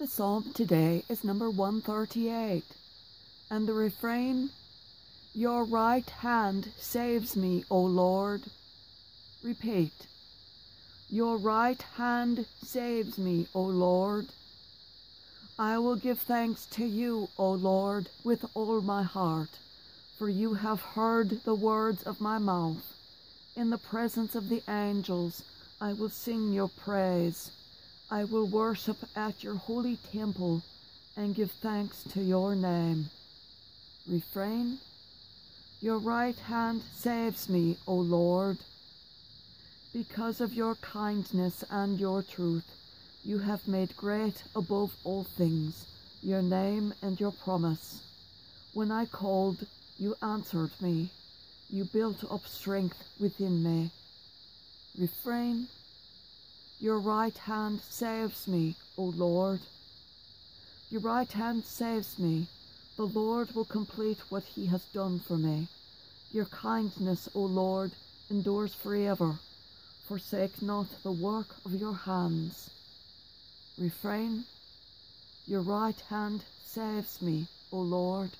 The psalm today is number 138, and the refrain, Your right hand saves me, O Lord. Repeat, Your right hand saves me, O Lord. I will give thanks to you, O Lord, with all my heart, for you have heard the words of my mouth. In the presence of the angels I will sing your praise. I will worship at your holy temple and give thanks to your name. Refrain Your right hand saves me, O Lord. Because of your kindness and your truth, you have made great above all things your name and your promise. When I called, you answered me. You built up strength within me. Refrain your right hand saves me, O Lord. Your right hand saves me. The Lord will complete what he has done for me. Your kindness, O Lord, endures forever. Forsake not the work of your hands. Refrain. Your right hand saves me, O Lord.